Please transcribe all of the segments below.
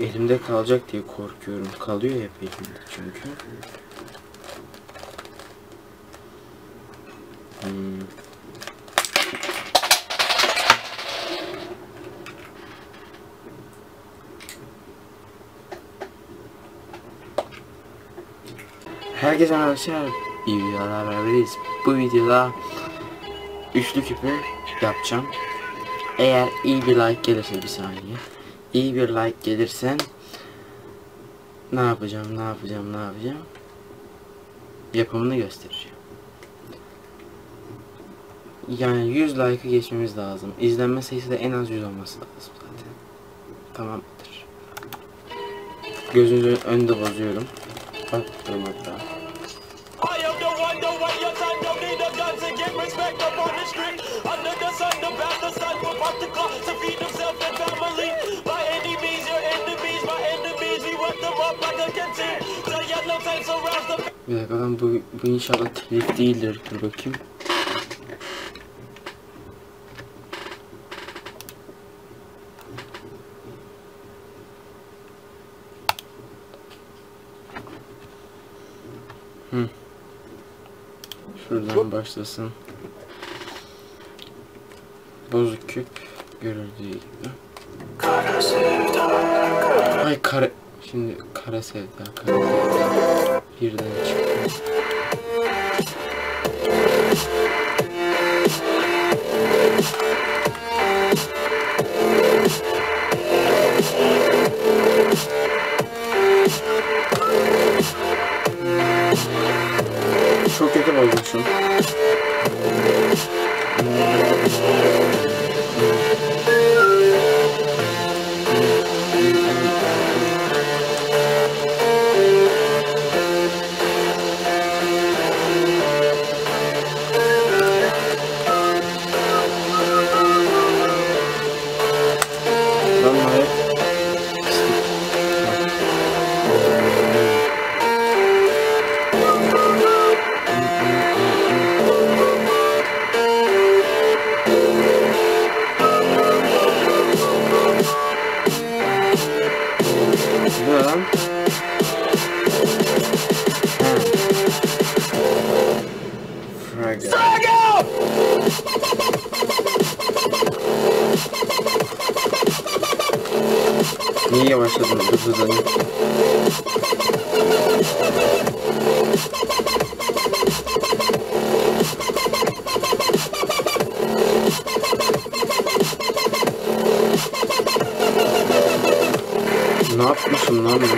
Elimde kalacak diye korkuyorum. Kalıyor hep elimde çünkü. Hmm. Herkese arkadaşlar. İyi videolar beraberiz. Bu videoda üçlü küpü yapacağım. Eğer iyi bir like gelirse bir saniye. İyi bir like gelirsen ne yapacağım, ne yapacağım, ne yapacağım? Yapımını göstereceğim. Yani 100 like'ı geçmemiz lazım. İzlenme sayısı da en az 100 olması lazım zaten. Tamamdır. Gözünüzün önünde bozuyorum. Bak hatta. I Bir dakika ben bu, bu inşallah telif değildir. Dur bakayım. Hı. Şuradan başlasın. Bozuk küp görüldüğü gibi. Ay kare... Şimdi kara sevda, kara sevda. Birden çıktı. Çok kötü bozmuşum. Не я вообще думаю, без задания. Напишем номер.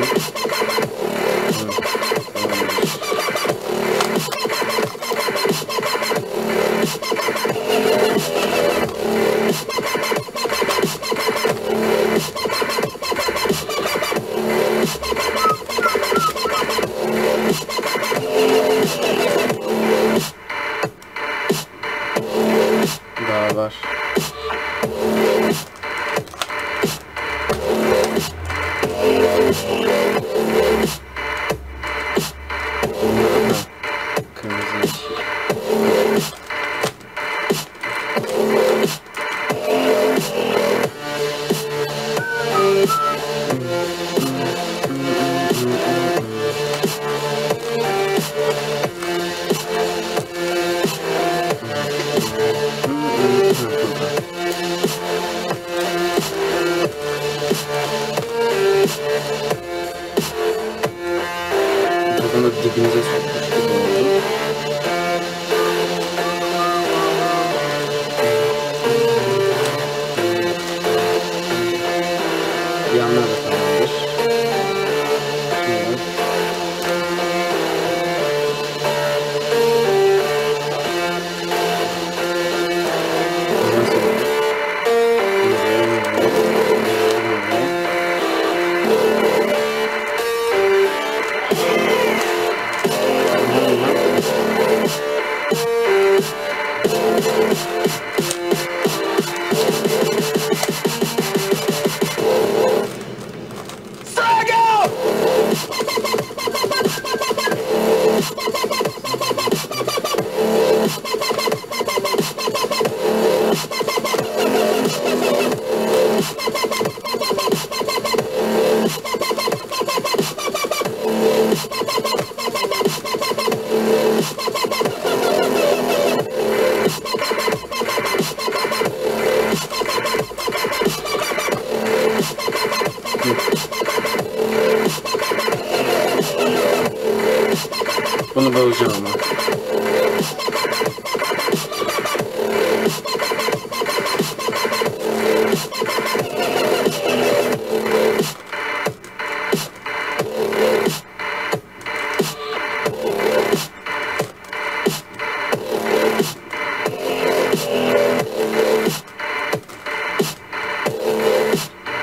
Bunu bozacağım ama.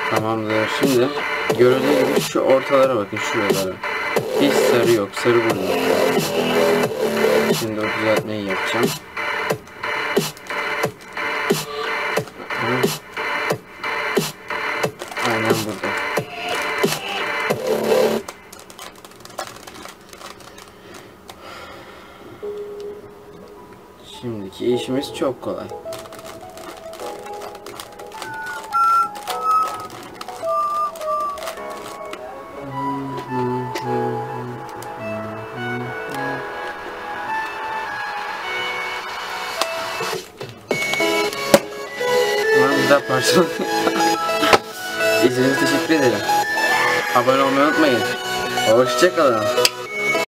Tamamdır. Şimdi görüldüğü gibi şu ortalara bakın şuralara. Hiç sarı yok. Sarı burada. Şimdi o düzeltmeyi yapacağım. Aynen burada. Şimdiki işimiz çok kolay. Güzel parçalı. İzlediğiniz teşekkür ederim. Abone olmayı unutmayın. Hoşçakalın.